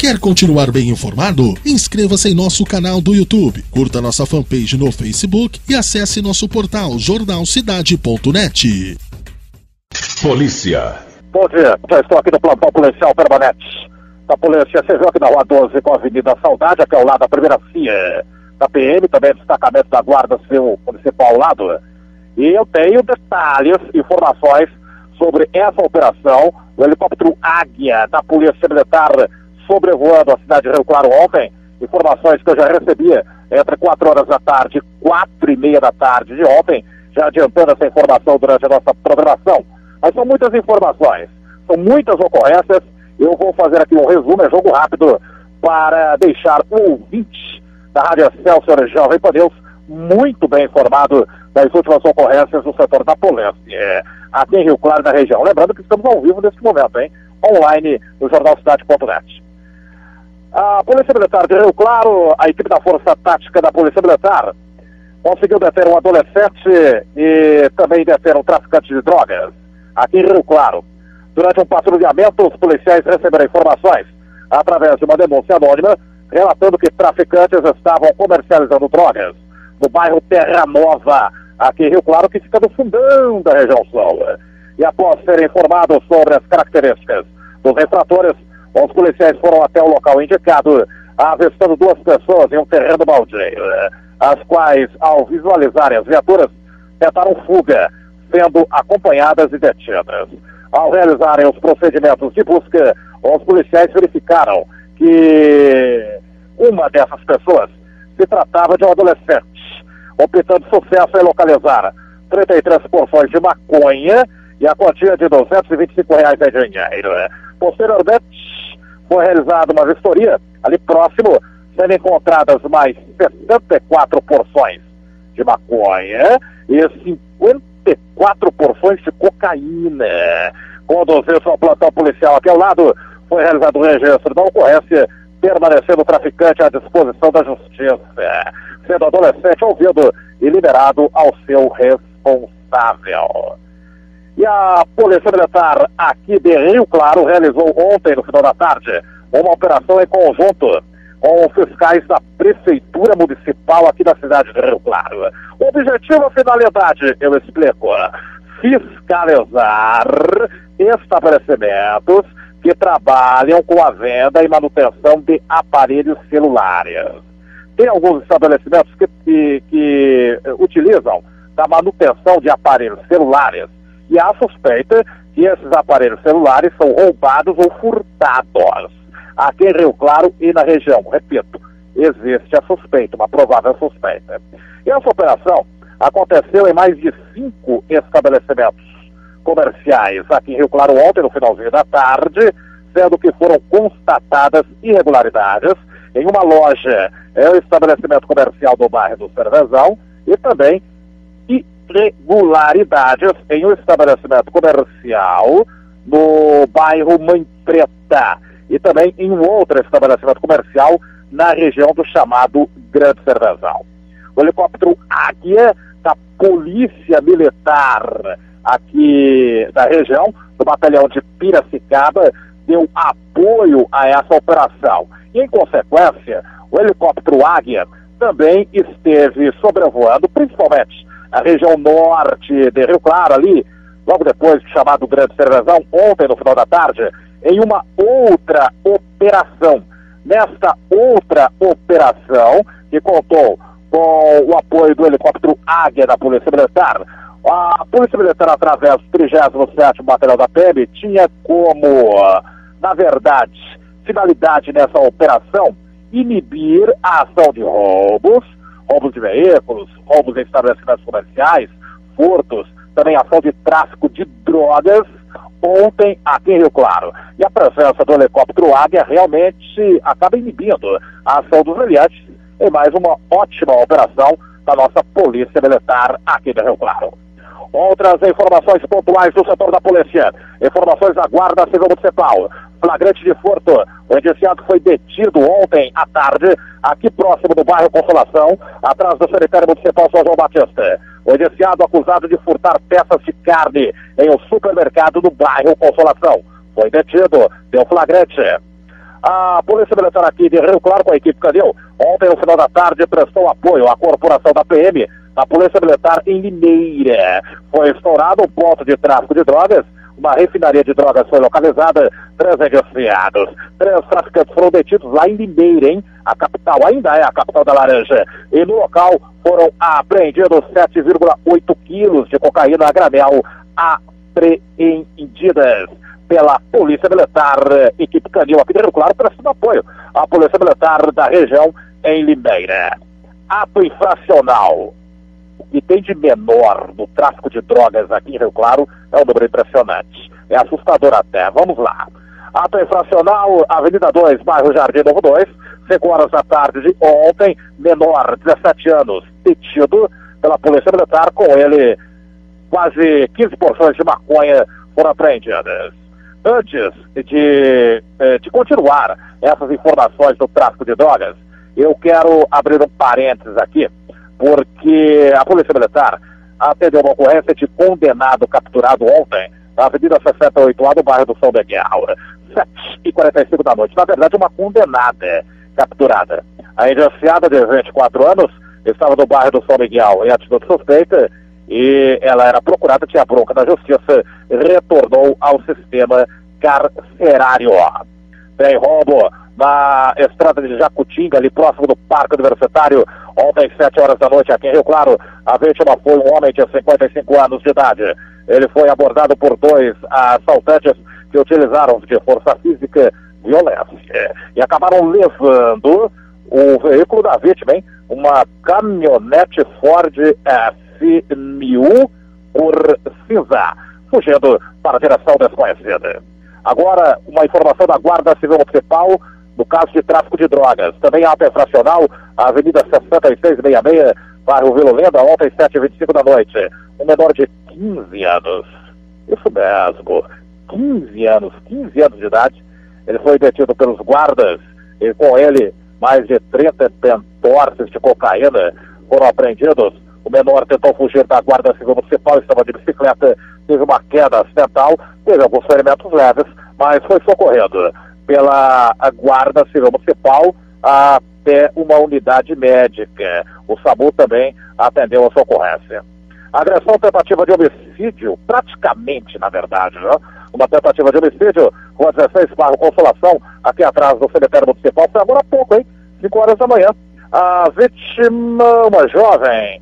Quer continuar bem informado? Inscreva-se em nosso canal do YouTube, curta nossa fanpage no Facebook e acesse nosso portal jornalcidade.net. Polícia. Bom dia, já estou aqui no plantão policial permanente da Polícia Civil aqui na Rua 12 com a Avenida Saudade, aqui ao lado da primeira CIA da PM, também destacamento da Guarda Civil Municipal ao lado. E eu tenho detalhes, informações sobre essa operação, o helicóptero Águia da Polícia Militar sobrevoando a cidade de Rio Claro ontem. Informações que eu já recebia entre 4 horas da tarde e 4 e meia da tarde de ontem, já adiantando essa informação durante a nossa programação. Mas são muitas informações, são muitas ocorrências. Eu vou fazer aqui um resumo, é jogo rápido, para deixar o ouvinte da Rádio Celso Jovem Pan News muito bem informado das últimas ocorrências no setor da polícia, é, aqui em Rio Claro, na região. Lembrando que estamos ao vivo nesse momento, hein? Online no jornal Cidade.net. A Polícia Militar de Rio Claro, a equipe da Força Tática da Polícia Militar, conseguiu deter um adolescente e também deter um traficante de drogas aqui em Rio Claro. Durante um patrulhamento, os policiais receberam informações através de uma denúncia anônima relatando que traficantes estavam comercializando drogas no bairro Terra Nova, aqui em Rio Claro, que fica no fundão da região sul. E após serem informados sobre as características dos infratores, os policiais foram até o local indicado, avistando duas pessoas em um terreno baldio, as quais, ao visualizarem as viaturas, tentaram fuga, sendo acompanhadas e detidas. Ao realizarem os procedimentos de busca, os policiais verificaram que uma dessas pessoas se tratava de um adolescente, obtendo sucesso em localizar 33 porções de maconha e a quantia de 225 reais em dinheiro. Posteriormente, foi realizada uma vistoria ali próximo, sendo encontradas mais 64 porções de maconha e 54 porções de cocaína. Conduziu-se ao plantão policial aqui ao lado, foi realizado o registro da ocorrência, permanecendo o traficante à disposição da justiça, sendo adolescente ouvido e liberado ao seu responsável. E a Polícia Militar aqui de Rio Claro realizou ontem, no final da tarde, uma operação em conjunto com fiscais da Prefeitura Municipal aqui da cidade de Rio Claro. O objetivo e finalidade, eu explico, fiscalizar estabelecimentos que trabalham com a venda e manutenção de aparelhos celulares. Tem alguns estabelecimentos que, que, que utilizam da manutenção de aparelhos celulares e há suspeita que esses aparelhos celulares são roubados ou furtados aqui em Rio Claro e na região. Repito, existe a suspeita, uma provável suspeita. E essa operação aconteceu em mais de cinco estabelecimentos comerciais aqui em Rio Claro ontem, no finalzinho da tarde, sendo que foram constatadas irregularidades em uma loja, é o estabelecimento comercial do bairro do Cervezão, e também irregularidades em um estabelecimento comercial no bairro Mãe Preta e também em um outro estabelecimento comercial na região do chamado Grande Cervezal. O helicóptero Águia da Polícia Militar aqui da região, do batalhão de Piracicaba, deu apoio a essa operação. E, em consequência, o helicóptero Águia também esteve sobrevoando, principalmente a região norte de Rio Claro, ali, logo depois do chamado Grande Cervezão, ontem, no final da tarde, em uma outra operação. Nesta outra operação, que contou com o apoio do helicóptero Águia da Polícia Militar, a Polícia Militar, através do 37º Batalhão da PM, tinha como, na verdade, finalidade nessa operação, inibir a ação de roubos, roubos de veículos, roubos em estabelecimentos comerciais, furtos, também ação de tráfico de drogas, ontem aqui em Rio Claro. E a presença do helicóptero Águia realmente acaba inibindo a ação dos brilhantes em mais uma ótima operação da nossa Polícia Militar aqui de Rio Claro. Outras informações pontuais do setor da polícia. Informações da Guarda Civil Municipal. Flagrante de furto. O indiciado foi detido ontem à tarde, aqui próximo do bairro Consolação, atrás do cemitério municipal São João Batista. O indiciado acusado de furtar peças de carne em um supermercado do bairro Consolação. Foi detido, deu flagrante. A Polícia Militar aqui de Rio Claro com a equipe Canil, ontem no final da tarde prestou apoio à corporação da PM, a Polícia Militar em Limeira. Foi estourado um ponto de tráfico de drogas, uma refinaria de drogas foi localizada, três indiciados, três traficantes foram detidos lá em Limeira, hein? A capital ainda é a capital da laranja. E no local foram apreendidos 7,8 quilos de cocaína a granel apreendidas pela Polícia Militar, equipe Canil aqui Claro, prestando apoio à Polícia Militar da região em Limeira. Ato infracional. O que tem de menor no tráfico de drogas aqui em Rio Claro é um número impressionante. É assustador até. Vamos lá. Ato infracional, Avenida 2, bairro Jardim Novo 2, 5 horas da tarde de ontem, menor, 17 anos, detido pela Polícia Militar, com ele quase 15 porções de maconha foram apreendidas. Antes de, eh, de continuar essas informações do tráfico de drogas, eu quero abrir um parênteses aqui, porque a Polícia Militar atendeu uma ocorrência de condenado capturado ontem na Avenida 68A do bairro do São Miguel, 7h45 da noite. Na verdade, uma condenada capturada. A indiciada de 24 anos estava no bairro do São Miguel em atitude suspeita e ela era procurada, tinha bronca da justiça, retornou ao sistema carcerário. Tem roubo na estrada de Jacutinga, ali próximo do Parque Universitário, ontem, 7 horas da noite, aqui em Rio Claro. A vítima foi um homem de 55 anos de idade. Ele foi abordado por dois assaltantes que utilizaram de força física violência e acabaram levando o veículo da vítima, hein? Uma caminhonete Ford F1000 por cinza, fugindo para a direção desconhecida. Agora, uma informação da Guarda Civil Municipal no caso de tráfico de drogas. Também ato infracional, a Avenida 6666, bairro Vila Lenda, ontem 7h25 da noite. Um menor de 15 anos. Isso mesmo, 15 anos, 15 anos de idade. Ele foi detido pelos guardas e com ele mais de 30 pentorces de cocaína foram apreendidos. O menor tentou fugir da Guarda Civil Municipal, estava de bicicleta, teve uma queda acidental, teve alguns ferimentos leves, mas foi socorrido pela Guarda Civil Municipal até uma unidade médica. O SAMU também atendeu a socorrência. Agressão tentativa de homicídio, praticamente, na verdade, né? Uma tentativa de homicídio, Rua 16, bairro Consolação, aqui atrás do cemitério municipal, foi agora há pouco, hein? 5 horas da manhã. A vítima, uma jovem,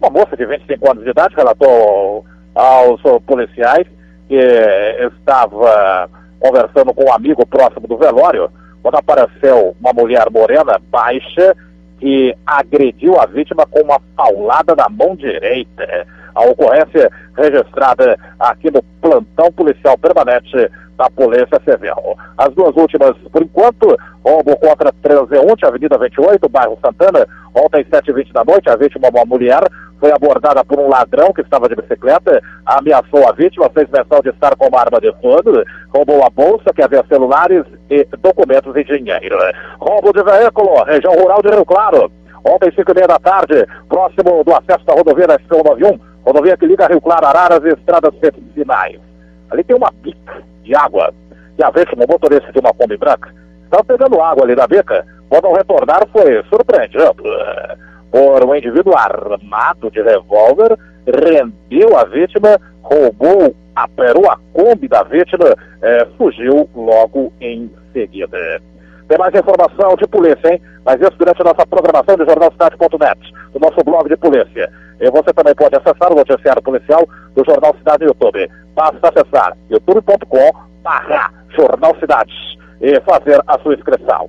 uma moça de 25 anos de idade, relatou aos policiais que estava conversando com um amigo próximo do velório, quando apareceu uma mulher morena, baixa, que agrediu a vítima com uma paulada na mão direita. A ocorrência registrada aqui no plantão policial permanente da Polícia Civil. As duas últimas, por enquanto, roubo contra Transeunte, Avenida 28, bairro Santana, ontem 7h20 da noite, a vítima, uma mulher, foi abordada por um ladrão que estava de bicicleta, ameaçou a vítima, fez menção de estar com uma arma de fogo, roubou a bolsa, que havia celulares e documentos e dinheiro. Roubo de veículo, região rural de Rio Claro. Ontem, 5 e meia da tarde, próximo do acesso da rodovia da SP191, rodovia que liga Rio Claro, Araras e estradas finais. Ali tem uma pica de água. E a vítima, o motorista de uma Kombi branca, estava pegando água ali da bica. Quando ao retornar, foi surpreendido por um indivíduo armado de revólver, rendeu a vítima, roubou, a Kombi da vítima, eh, fugiu logo em seguida. Tem mais informação de polícia, hein? Mas isso durante a nossa programação de jornalcidade.net, do nosso blog de polícia. E você também pode acessar o noticiário policial do Jornal Cidade no YouTube. Basta acessar youtube.com barra Jornal Cidade e fazer a sua inscrição.